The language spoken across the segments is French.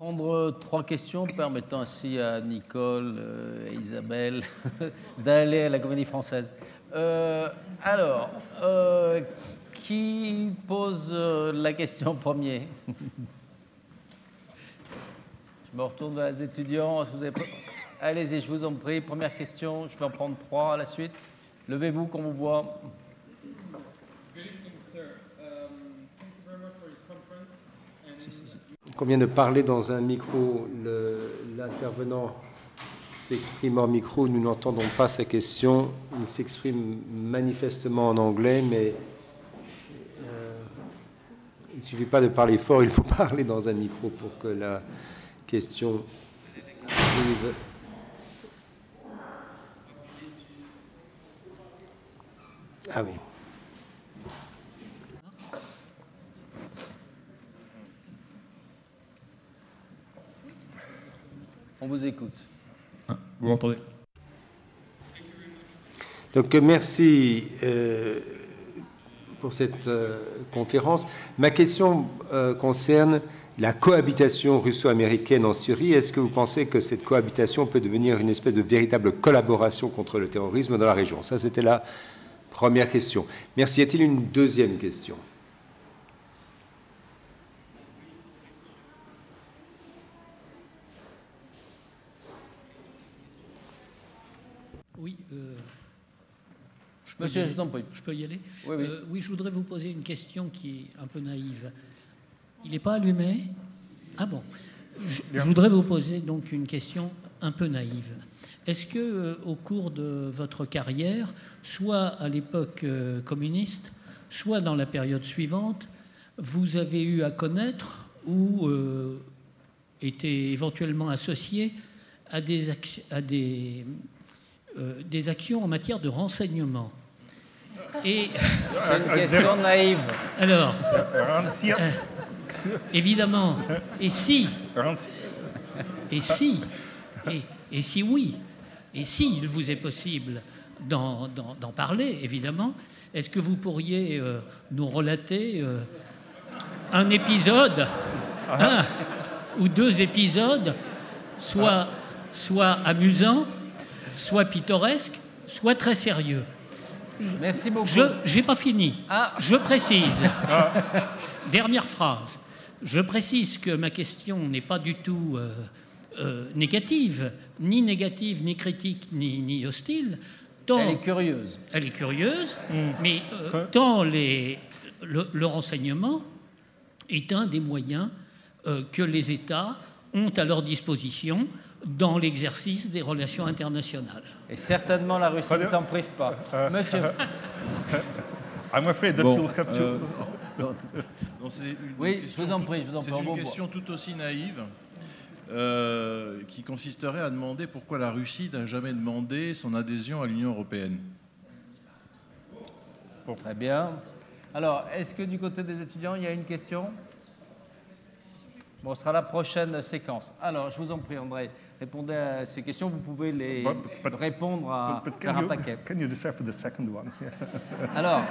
Prendre trois questions permettant ainsi à Nicole euh, et Isabelle d'aller à la Comédie Française. Euh, alors, euh, qui pose la question premier? Je me retourne vers les étudiants. Allez-y, je vous en prie. Première question, je peux en prendre trois à la suite. Levez-vous qu'on vous voit. Convient de parler dans un micro. L'intervenant s'exprime hors micro. Nous n'entendons pas sa question. Il s'exprime manifestement en anglais, mais euh, il ne suffit pas de parler fort. Il faut parler dans un micro pour que la question arrive. Ah oui. On vous écoute. Ah, vous m'entendez? Donc merci euh, pour cette euh, conférence. Ma question euh, concerne la cohabitation russo-américaine en Syrie. Est-ce que vous pensez que cette cohabitation peut devenir une espèce de véritable collaboration contre le terrorisme dans la région? Ça, c'était la première question. Merci. Y a-t-il une deuxième question? Oui. Euh, je Monsieur, je peux y aller oui, oui. Euh, oui, je voudrais vous poser une question qui est un peu naïve. Il n'est pas allumé Ah bon. Je, voudrais vous poser donc une question un peu naïve. Est-ce que, euh, au cours de votre carrière, soit à l'époque communiste, soit dans la période suivante, vous avez eu à connaître ou été éventuellement associé à des, à des euh, des actions en matière de renseignement. Et c'est une question naïve. Alors, euh, évidemment, et si, et si, et, si oui, et si il vous est possible d'en parler, évidemment, est-ce que vous pourriez euh, nous relater un épisode, un ou deux épisodes, soit, soit amusants, soit pittoresque, soit très sérieux. Merci beaucoup. Je n'ai pas fini. Ah. Je précise. Dernière phrase. Je précise que ma question n'est pas du tout euh, euh, négative, ni négative, ni critique, ni, hostile. elle est curieuse. Elle est curieuse, mm. mais euh, tant les, le, renseignement est un des moyens que les États ont à leur disposition dans l'exercice des relations internationales. Et certainement la Russie ne s'en prive pas. Euh, euh, Monsieur. I'm afraid that you'll have to... oui, je vous en prie. C'est une question tout aussi naïve euh, qui consisterait à demander pourquoi la Russie n'a jamais demandé son adhésion à l'Union européenne. Très bien. Alors, est-ce que du côté des étudiants, il y a une question? Bon, ce sera la prochaine séquence. Alors, je vous en prie, André répondez à ces questions. Vous pouvez les répondre à faire un paquet. Can you decide for the second one? Alors.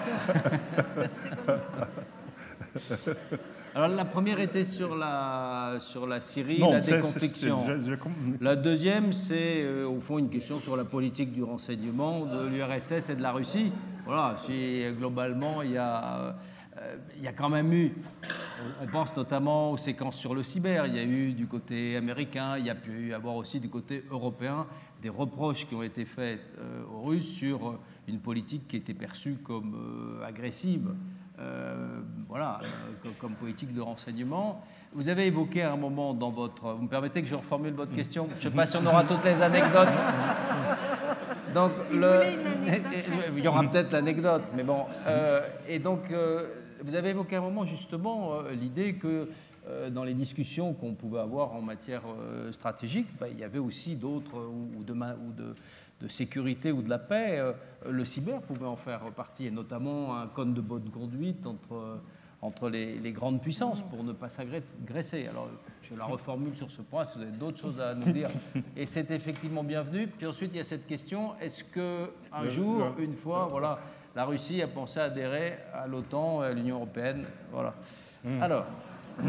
Alors la première était sur la, sur la Syrie, la déconfliction. La deuxième, c'est euh, au fond une question sur la politique du renseignement de l'URSS et de la Russie. Voilà, si globalement il y a euh, il y a quand même eu, on pense notamment aux séquences sur le cyber, il y a eu du côté américain, il y a pu y avoir aussi du côté européen des reproches qui ont été faits euh, aux Russes sur une politique qui était perçue comme euh, agressive, voilà, comme, politique de renseignement. Vous avez évoqué à un moment dans votre... Vous me permettez que je reformule votre question? Je ne sais pas si on aura toutes les anecdotes. Donc, le... il y aura peut-être l'anecdote, mais bon. et donc, vous avez évoqué un moment justement euh, l'idée que euh, dans les discussions qu'on pouvait avoir en matière euh, stratégique, bah, il y avait aussi d'autres, ou, de, ou de, de, sécurité ou de la paix. le cyber pouvait en faire partie, et notamment un code de bonne conduite entre, entre les, les grandes puissances pour ne pas s'agresser. Alors, je la reformule sur ce point, si vous avez d'autres choses à nous dire. Et c'est effectivement bienvenu. Puis ensuite, il y a cette question, est-ce qu'un jour, une fois, voilà la Russie a pensé adhérer à l'OTAN, à l'Union européenne. Voilà. Hmm. Alors.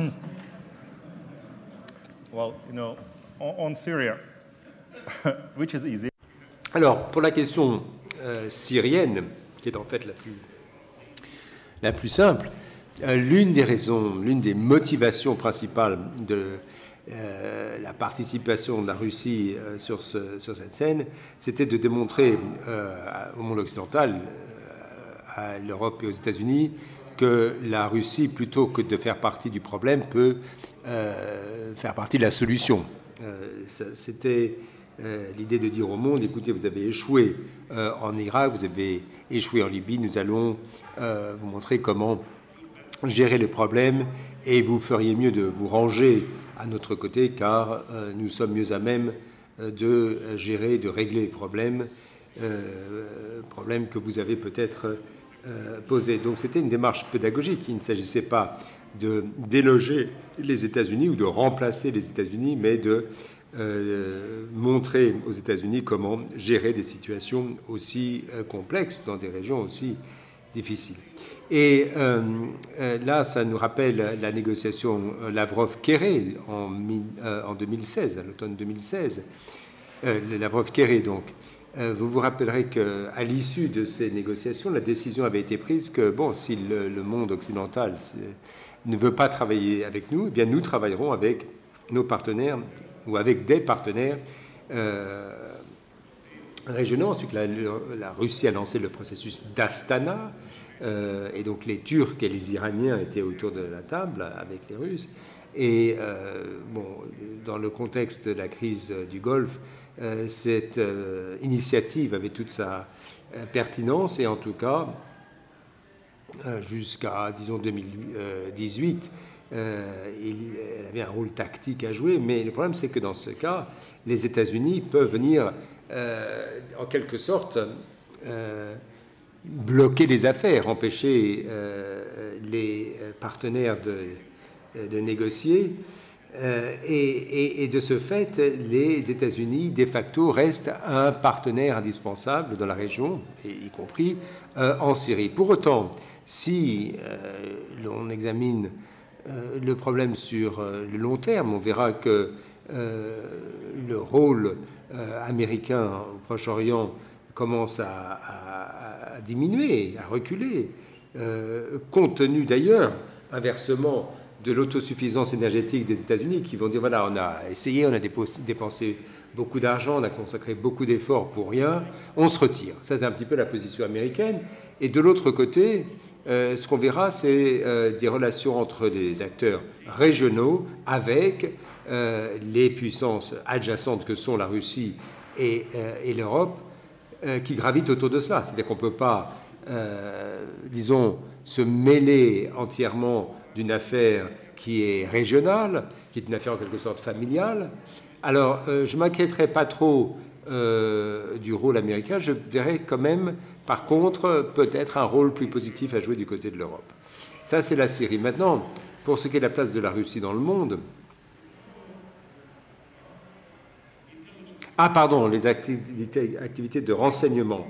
Well, you know, on, Syria, which is easy. Alors, pour la question euh, syrienne, qui est en fait la plus, la plus simple, euh, l'une des raisons, l'une des motivations principales de euh, la participation de la Russie sur, ce, sur, cette scène, c'était de démontrer au monde occidental, l'Europe et aux États-Unis, que la Russie, plutôt que de faire partie du problème, peut faire partie de la solution. C'était euh, l'idée de dire au monde, écoutez, vous avez échoué euh, en Irak, vous avez échoué en Libye, nous allons euh, vous montrer comment gérer les problèmes et vous feriez mieux de vous ranger à notre côté car nous sommes mieux à même de gérer, de régler les problèmes, problèmes que vous avez peut-être posés. Donc c'était une démarche pédagogique. Il ne s'agissait pas de déloger les États-Unis ou de remplacer les États-Unis, mais de euh, montrer aux États-Unis comment gérer des situations aussi euh, complexes dans des régions aussi difficiles. Et euh, là, ça nous rappelle la négociation Lavrov-Kéré en, en, 2016, à l'automne 2016. Lavrov-Kéré, donc. Vous vous rappellerez qu'à l'issue de ces négociations, la décision avait été prise que, bon, si le, monde occidental ne veut pas travailler avec nous, eh bien nous travaillerons avec nos partenaires ou avec des partenaires euh, régionaux. Ensuite, la, Russie a lancé le processus d'Astana, euh, et donc les Turcs et les Iraniens étaient autour de la table avec les Russes. Et euh, bon, dans le contexte de la crise du Golfe, cette initiative avait toute sa pertinence, et en tout cas, jusqu'à, disons, 2018, euh, il, elle avait un rôle tactique à jouer, mais le problème c'est que dans ce cas, les États-Unis peuvent venir euh, en quelque sorte euh, bloquer les affaires, empêcher les partenaires de négocier. Et, et, de ce fait, les États-Unis, de facto, restent un partenaire indispensable dans la région, y compris en Syrie. Pour autant, si l'on examine euh, le problème sur euh, le long terme. On verra que euh, le rôle américain au Proche-Orient commence à, diminuer, à reculer, compte tenu d'ailleurs, inversement, de l'autosuffisance énergétique des États-Unis qui vont dire voilà, on a essayé, on a dépensé beaucoup d'argent, on a consacré beaucoup d'efforts pour rien, on se retire. Ça, c'est un petit peu la position américaine. Et de l'autre côté, euh, ce qu'on verra, c'est euh, des relations entre les acteurs régionaux avec euh, les puissances adjacentes que sont la Russie et, l'Europe qui gravitent autour de cela. C'est-à-dire qu'on ne peut pas, disons, se mêler entièrement d'une affaire qui est régionale, qui est une affaire en quelque sorte familiale. Alors, je ne m'inquiéterai pas trop du rôle américain, je verrai quand même par contre, peut-être un rôle plus positif à jouer du côté de l'Europe. Ça, c'est la Syrie. Maintenant, pour ce qui est de la place de la Russie dans le monde, ah pardon, les activités, de renseignement,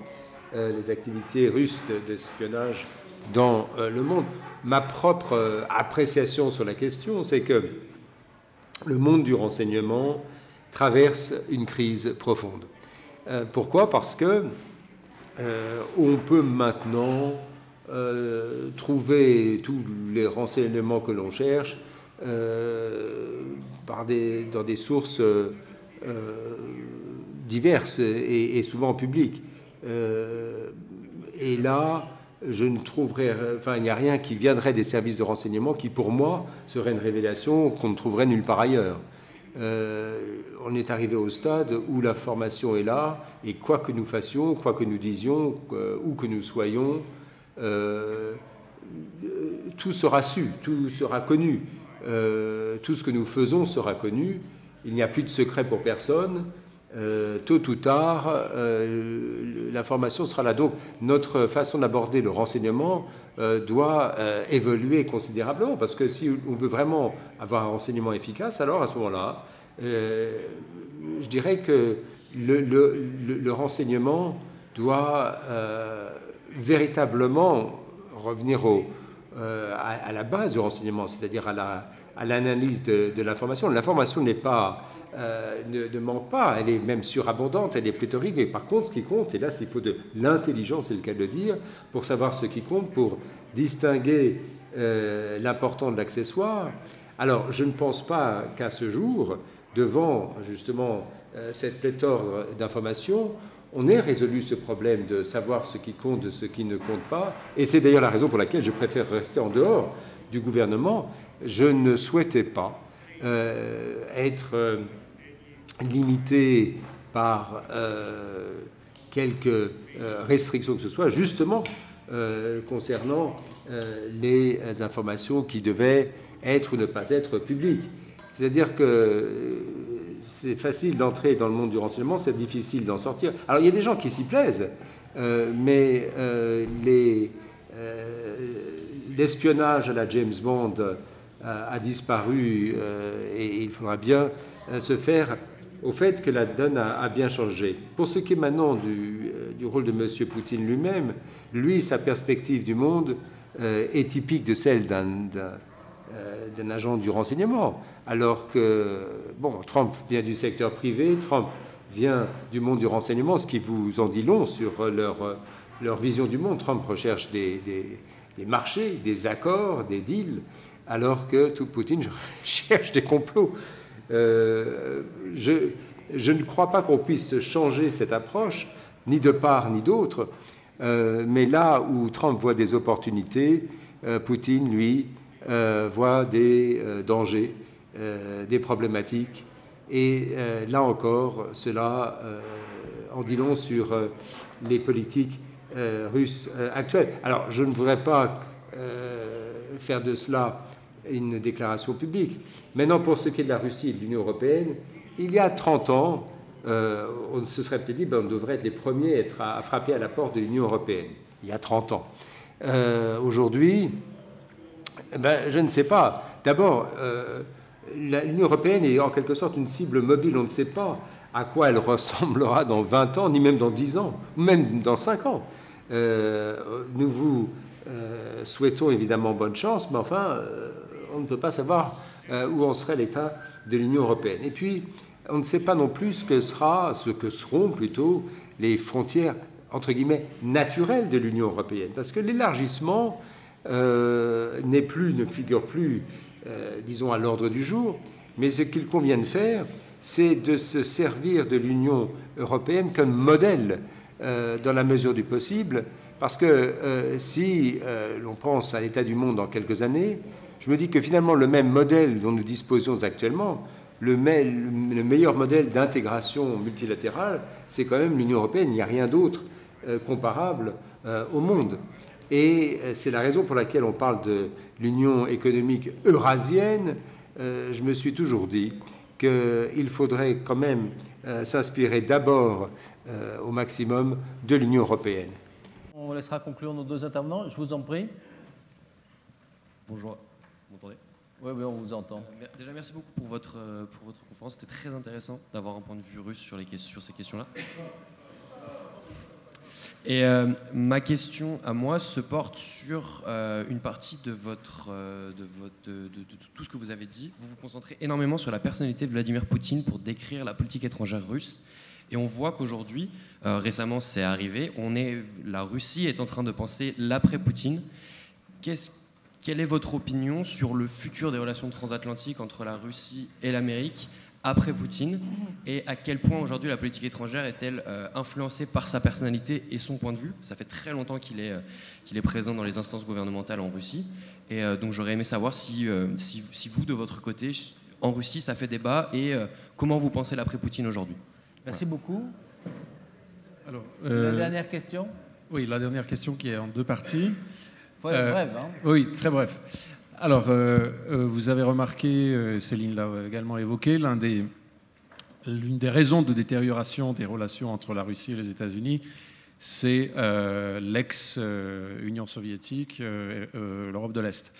euh, les activités russes d'espionnage dans euh, le monde. Ma propre euh, appréciation sur la question, c'est que le monde du renseignement traverse une crise profonde. pourquoi? Parce que euh, on peut maintenant euh, trouver tous les renseignements que l'on cherche euh, des, dans des sources diverses et, souvent publiques. et là, je ne trouverai, enfin, il n'y a rien qui viendrait des services de renseignement qui, pour moi, serait une révélation qu'on ne trouverait nulle part ailleurs. Euh, on est arrivé au stade où la formation est là, et quoi que nous fassions, quoi que nous disions, euh, où que nous soyons, euh, tout sera su, tout sera connu. tout ce que nous faisons sera connu. Il n'y a plus de secret pour personne. Tôt ou tard, l'information sera là. Donc, notre façon d'aborder le renseignement euh, doit euh, évoluer considérablement. Parce que si on veut vraiment avoir un renseignement efficace, alors à ce moment-là, euh, je dirais que le, renseignement doit véritablement revenir à, la base du renseignement, c'est-à-dire à la, à l'analyse de, l'information. L'information n'est pas, euh, ne, manque pas, elle est même surabondante, elle est pléthorique, mais par contre, ce qui compte, et là, il faut de l'intelligence, c'est le cas de le dire, pour savoir ce qui compte, pour distinguer euh, l'important de l'accessoire. Alors, je ne pense pas qu'à ce jour, devant justement euh, cette pléthore d'informations, on ait résolu ce problème de savoir ce qui compte de ce qui ne compte pas. Et c'est d'ailleurs la raison pour laquelle je préfère rester en dehors du gouvernement. Je ne souhaitais pas être euh, limité par quelques restrictions que ce soit, justement concernant les informations qui devaient être ou ne pas être publiques. C'est-à-dire que c'est facile d'entrer dans le monde du renseignement, c'est difficile d'en sortir. Alors il y a des gens qui s'y plaisent, euh, mais euh, euh, l'espionnage à la James Bond a disparu et il faudra bien se faire au fait que la donne a, bien changé. Pour ce qui est maintenant du, du rôle de M. Poutine lui-même, lui, sa perspective du monde est typique de celle d'un euh, agent du renseignement, alors que, bon, Trump vient du secteur privé, Trump vient du monde du renseignement, ce qui vous en dit long sur leur, leur vision du monde. Trump recherche des, des, marchés, des accords, des deals, alors que tout Poutine cherche des complots. Euh, je, ne crois pas qu'on puisse changer cette approche, ni de part ni d'autre, euh, mais là où Trump voit des opportunités, Poutine, lui, euh, voit des euh, dangers, euh, des problématiques. Et là encore, cela en dit long sur les politiques russes actuelles. Alors, je ne voudrais pas faire de cela une déclaration publique. Maintenant, pour ce qui est de la Russie et de l'Union européenne, il y a 30 ans, on se serait peut-être dit ben, devrait être les premiers à, frapper à la porte de l'Union européenne. Il y a 30 ans. Aujourd'hui, eh ben, Je ne sais pas. D'abord, euh, l'Union européenne est en quelque sorte une cible mobile. On ne sait pas à quoi elle ressemblera dans 20 ans, ni même dans 10 ans, même dans 5 ans. Euh, nous vous euh, souhaitons évidemment bonne chance, mais enfin, on ne peut pas savoir où en serait l'état de l'Union européenne. Et puis, on ne sait pas non plus ce que sera, ce que seront plutôt les frontières entre guillemets naturelles de l'Union européenne, parce que l'élargissement euh, n'est plus, ne figure plus, euh, disons, à l'ordre du jour. Mais ce qu'il convient de faire, c'est de se servir de l'Union européenne comme modèle euh, dans la mesure du possible, parce que si l'on pense à l'état du monde dans quelques années, je me dis que finalement le même modèle dont nous disposons actuellement, le, le meilleur modèle d'intégration multilatérale, c'est quand même l'Union européenne. Il n'y a rien d'autre comparable au monde. Et euh, c'est la raison pour laquelle on parle de l'Union économique eurasienne. Euh, je me suis toujours dit qu'il faudrait quand même euh, s'inspirer d'abord au maximum de l'Union européenne. On laissera conclure nos deux intervenants. Je vous en prie. Bonjour. Vous m'entendez? Oui, oui, on vous entend. déjà, merci beaucoup pour votre, pour votre conférence. C'était très intéressant d'avoir un point de vue russe sur, les, sur ces questions-là. Et euh, ma question à moi se porte sur euh, une partie de, votre, euh, de, votre de, tout ce que vous avez dit. Vous vous concentrez énormément sur la personnalité de Vladimir Poutine pour décrire la politique étrangère russe. Et on voit qu'aujourd'hui, récemment c'est arrivé, on est, la Russie est en train de penser l'après-Poutine. Quelle est votre opinion sur le futur des relations transatlantiques entre la Russie et l'Amérique après Poutine et à quel point aujourd'hui la politique étrangère est-elle euh, influencée par sa personnalité et son point de vue? Ça fait très longtemps qu'il est, euh, qu'il est présent dans les instances gouvernementales en Russie. Et euh, donc j'aurais aimé savoir si, si, si, vous, de votre côté, en Russie, ça fait débat et comment vous pensez l'après-Poutine aujourd'hui? Merci beaucoup. Alors, la dernière question Oui, la dernière question qui est en deux parties. Bref, hein. Oui, très bref. Alors, euh, euh, vous avez remarqué, euh, Céline l'a également évoqué, l'une des raisons de détérioration des relations entre la Russie et les États-Unis, c'est l'ex-Union soviétique, l'Europe de l'Est.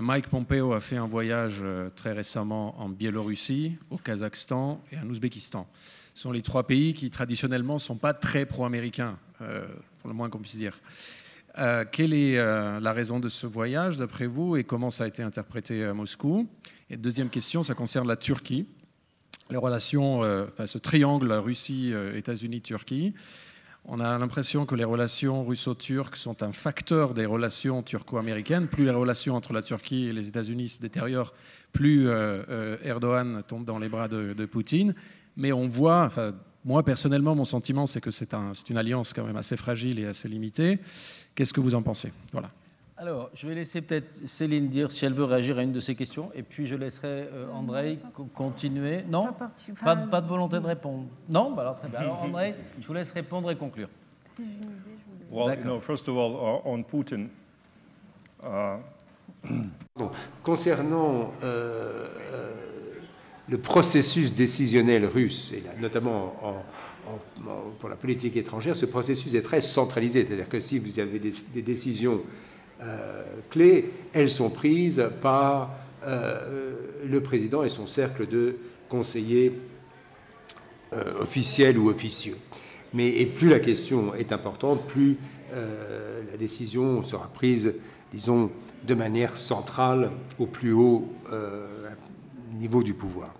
Mike Pompeo a fait un voyage très récemment en Biélorussie, au Kazakhstan et en Ouzbékistan. Ce sont les trois pays qui traditionnellement ne sont pas très pro-américains, pour le moins qu'on puisse dire. Quelle est la raison de ce voyage, d'après vous, et comment ça a été interprété à Moscou? Et deuxième question, ça concerne la Turquie, les relations, enfin, ce triangle Russie, États-Unis, Turquie. On a l'impression que les relations russo-turques sont un facteur des relations turco-américaines. Plus les relations entre la Turquie et les États-Unis se détériorent, plus euh, euh, Erdogan tombe dans les bras de, Poutine. Mais on voit, enfin, moi personnellement, mon sentiment, c'est que c'est une alliance quand même assez fragile et assez limitée. Qu'est-ce que vous en pensez? Voilà. Alors, je vais laisser peut-être Céline dire si elle veut réagir à une de ces questions, et puis je laisserai euh, André continuer. Non? Pas, de volonté de répondre. Non? Bah Alors, très bien. Alors, André, je vous laisse répondre et conclure. Si j'ai une idée, je vous well, you know, first of all, uh, on Putin. Uh... Concernant euh, euh, le processus décisionnel russe, et notamment pour la politique étrangère, ce processus est très centralisé. C'est-à-dire que si vous avez des, décisions euh, clés, elles sont prises par euh, le président et son cercle de conseillers euh, officiels ou officieux. Mais et plus la question est importante, plus la décision sera prise, disons, de manière centrale au plus haut niveau du pouvoir.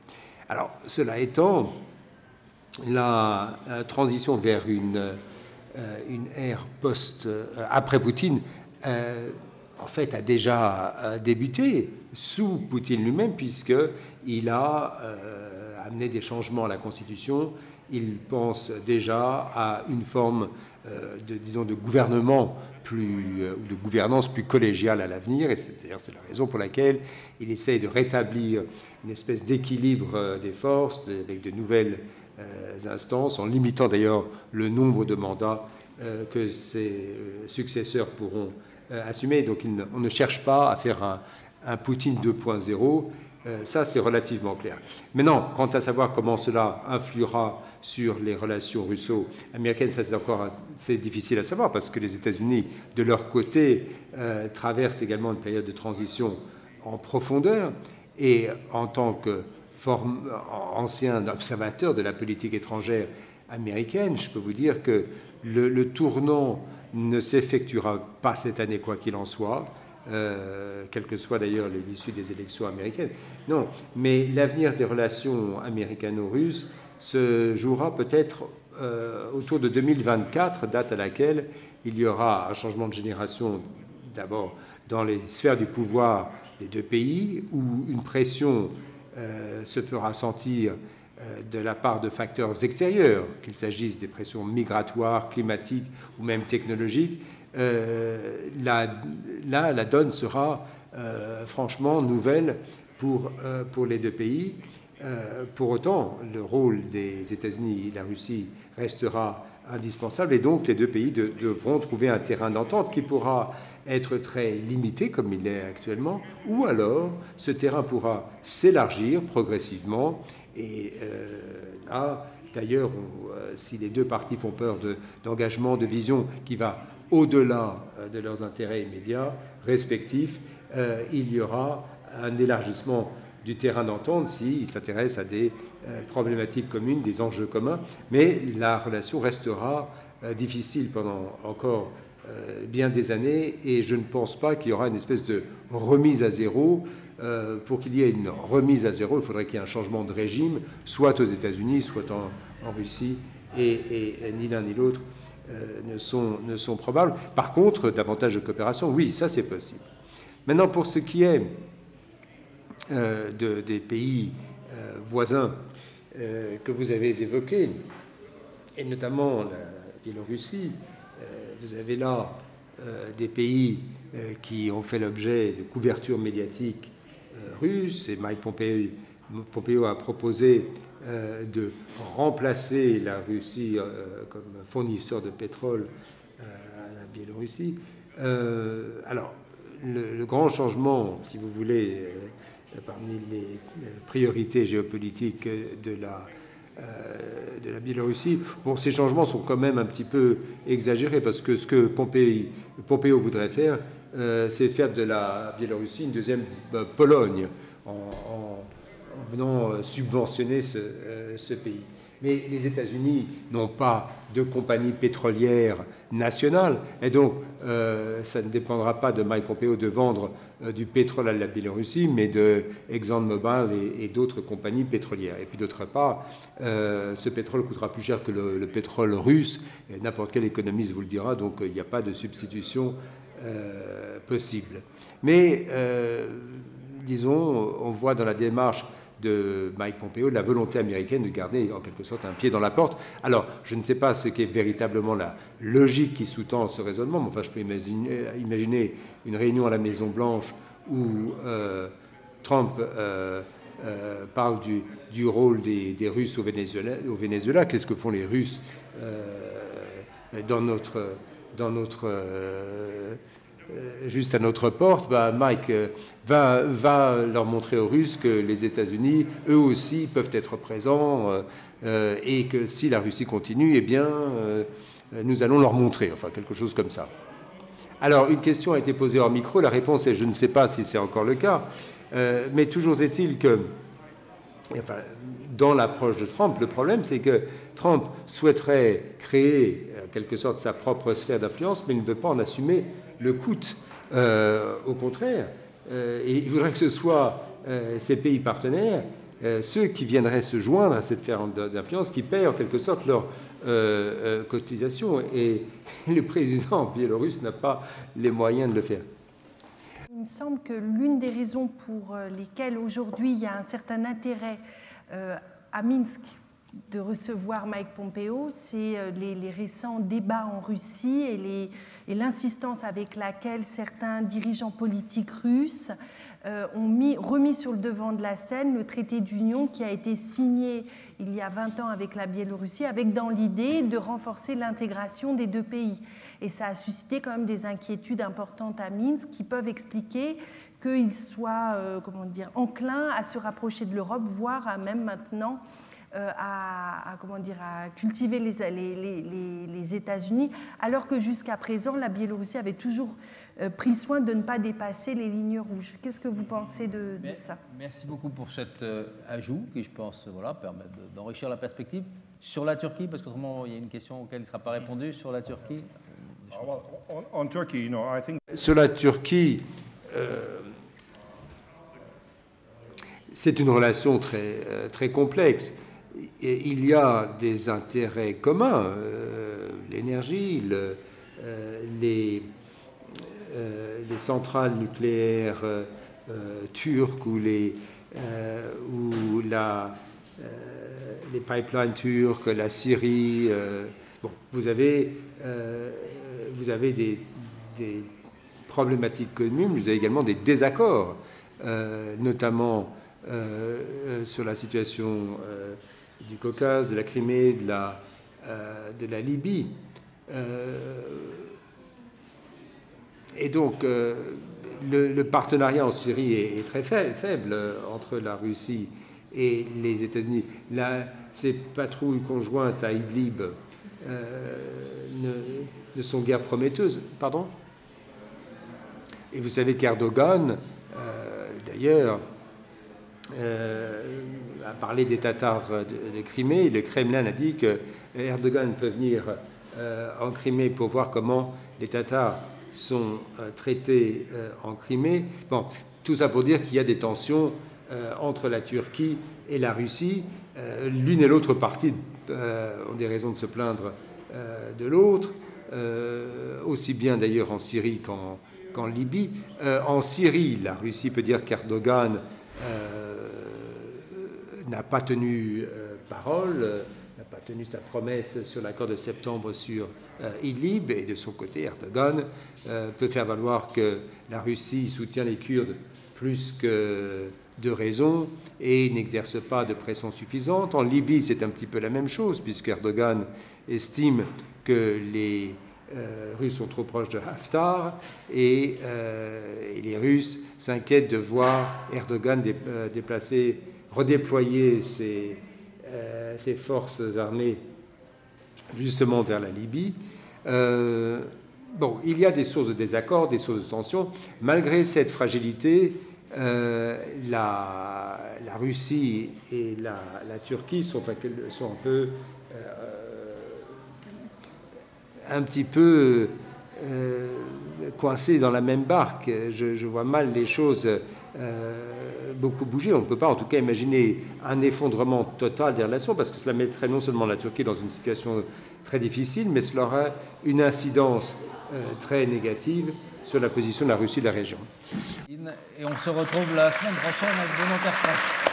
Alors, cela étant, la, transition vers une, une ère post après Poutine euh, en fait, a déjà euh, débuté sous Poutine lui-même, puisqu'il a euh, amené des changements à la Constitution. Il pense déjà à une forme de, disons, de gouvernement plus, ou de gouvernance plus collégiale à l'avenir. Et c'est la raison pour laquelle il essaye de rétablir une espèce d'équilibre des forces avec de nouvelles instances, en limitant d'ailleurs le nombre de mandats que ses successeurs pourront euh, assumé. Donc on ne cherche pas à faire un, Poutine 2.0. Euh, ça, c'est relativement clair. Maintenant, quant à savoir comment cela influera sur les relations russo-américaines, ça c'est encore assez difficile à savoir parce que les États-Unis, de leur côté, euh, traversent également une période de transition en profondeur. Et en tant que ancien observateur de la politique étrangère américaine, je peux vous dire que le, le tournant ne s'effectuera pas cette année, quoi qu'il en soit, euh, quelle que soit d'ailleurs l'issue des élections américaines. Non, mais l'avenir des relations américano-russes se jouera peut-être euh, autour de 2024, date à laquelle il y aura un changement de génération, d'abord dans les sphères du pouvoir des deux pays, où une pression euh, se fera sentir de la part de facteurs extérieurs, qu'il s'agisse des pressions migratoires, climatiques ou même technologiques, euh, là, la donne sera euh, franchement nouvelle pour, pour les deux pays. pour autant, le rôle des États-Unis et de la Russie restera indispensable et donc les deux pays devront trouver un terrain d'entente qui pourra être très limité comme il est actuellement, ou alors ce terrain pourra s'élargir progressivement et euh, là, d'ailleurs, euh, si les deux parties font peur d'engagement, de, vision qui va au-delà euh, de leurs intérêts immédiats, respectifs, il y aura un élargissement du terrain d'entente s'ils s'intéressent à des problématiques communes, des enjeux communs, mais la relation restera difficile pendant encore bien des années et je ne pense pas qu'il y aura une espèce de remise à zéro euh, pour qu'il y ait une remise à zéro, il faudrait qu'il y ait un changement de régime, soit aux États-Unis, soit en, Russie, et, ni l'un ni l'autre. euh, ne, sont, ne sont probables. Par contre, davantage de coopération, oui, ça c'est possible. Maintenant, pour ce qui est euh, de, des pays voisins que vous avez évoqués, et notamment la Biélorussie, vous avez là des pays qui ont fait l'objet de couverture médiatique euh, russe et Mike Pompeo, a proposé euh, de remplacer la Russie euh, comme fournisseur de pétrole à la Biélorussie. alors, le, grand changement, si vous voulez, parmi les priorités géopolitiques de la, de la Biélorussie, bon, ces changements sont quand même un petit peu exagérés parce que ce que Pompeo voudrait faire, euh, c'est faire de la Biélorussie une deuxième euh, Pologne en, venant euh, subventionner ce, pays. Mais les États-Unis n'ont pas de compagnie pétrolière nationale, et donc euh, ça ne dépendra pas de Mike Pompeo de vendre euh, du pétrole à la Biélorussie, mais de ExxonMobil et, d'autres compagnies pétrolières. Et puis d'autre part, euh, ce pétrole coûtera plus cher que le, pétrole russe, n'importe quel économiste vous le dira, donc il n'y a pas de substitution possible. Mais disons, on voit dans la démarche de Mike Pompeo la volonté américaine de garder en quelque sorte un pied dans la porte. Alors, je ne sais pas ce qu'est véritablement la logique qui sous-tend ce raisonnement, mais enfin, je peux imaginer, une réunion à la Maison-Blanche où euh, Trump euh, euh, parle du, rôle des, Russes au Venezuela. Qu'est-ce que font les Russes dans notre, dans notre juste à notre porte, bah, Mike euh, va, leur montrer aux Russes que les États-Unis, eux aussi, peuvent être présents euh, et que si la Russie continue, eh bien, nous allons leur montrer, enfin quelque chose comme ça. Alors, une question a été posée en micro, la réponse est je ne sais pas si c'est encore le cas, mais toujours est-il que, dans l'approche de Trump, le problème c'est que Trump souhaiterait créer en quelque sorte sa propre sphère d'influence, mais il ne veut pas en assumer le coût. Euh, au contraire, euh, il voudrait que ce soit euh, ces pays partenaires, ceux qui viendraient se joindre à cette ferme d'influence, qui paient en quelque sorte leur cotisation. Et le président biélorusse n'a pas les moyens de le faire. Il me semble que l'une des raisons pour lesquelles aujourd'hui il y a un certain intérêt à Minsk de recevoir Mike Pompeo, c'est euh, les, récents débats en Russie et l'insistance avec laquelle certains dirigeants politiques russes euh, ont mis, remis sur le devant de la scène le traité d'union qui a été signé il y a 20 ans avec la Biélorussie, avec dans l'idée de renforcer l'intégration des deux pays. Et ça a suscité quand même des inquiétudes importantes à Minsk qui peuvent expliquer qu'ils soient euh, comment dire, enclins à se rapprocher de l'Europe, voire à même maintenant euh, à, comment dire, à cultiver les, les, les, États-Unis, alors que jusqu'à présent, la Biélorussie avait toujours euh, pris soin de ne pas dépasser les lignes rouges. Qu'est-ce que vous pensez de, ça? Merci beaucoup pour cet euh, ajout qui, je pense, voilà, permet d'enrichir la perspective. Sur la Turquie, parce qu'autrement, il y a une question auquel il ne sera pas répondu, sur la Turquie Turquie, Sur la Turquie, c'est une relation très, très complexe il y a des intérêts communs, euh, l'énergie, euh, les, euh, les, centrales nucléaires turques ou les, la, les pipelines turcs, la Syrie. bon, vous avez, vous avez des, problématiques communes, vous avez également des désaccords, notamment sur la situation du Caucase, de la Crimée, de la, euh, Libye. Euh, et donc, euh, le, partenariat en Syrie est, très faible, entre la Russie et les États-Unis. Ces patrouilles conjointes à Idlib ne, ne, sont guère prometteuses. Pardon? Et vous savez qu'Erdogan, d'ailleurs, a parlé des Tatars de, Crimée. Le Kremlin a dit que Erdogan peut venir euh, en Crimée pour voir comment les Tatars sont euh, traités euh, en Crimée. Bon, tout ça pour dire qu'il y a des tensions entre la Turquie et la Russie. L'une et l'autre partie ont des raisons de se plaindre de l'autre, aussi bien d'ailleurs en Syrie qu'en Libye. en Syrie, la Russie peut dire qu'Erdogan n'a pas tenu euh, parole, euh, n'a pas tenu sa promesse sur l'accord de septembre sur euh, Idlib, et de son côté, Erdogan peut faire valoir que la Russie soutient les Kurdes plus que de raison et n'exerce pas de pression suffisante. En Libye, c'est un petit peu la même chose, puisque Erdogan estime que les Russes sont trop proches de Haftar et, les Russes s'inquiètent de voir Erdogan déplacer redéployer euh, ses, forces armées justement vers la Libye. Euh, bon, il y a des sources de désaccord, des sources de tension. Malgré cette fragilité, la, Russie et la, Turquie sont, un peu un petit peu euh, coincés dans la même barque. Je, vois mal les choses euh, beaucoup bouger. On ne peut pas en tout cas imaginer un effondrement total des relations parce que cela mettrait non seulement la Turquie dans une situation très difficile, mais cela aurait une incidence euh, très négative sur la position de la Russie de la région. Et on se retrouve la semaine prochaine avec Benoît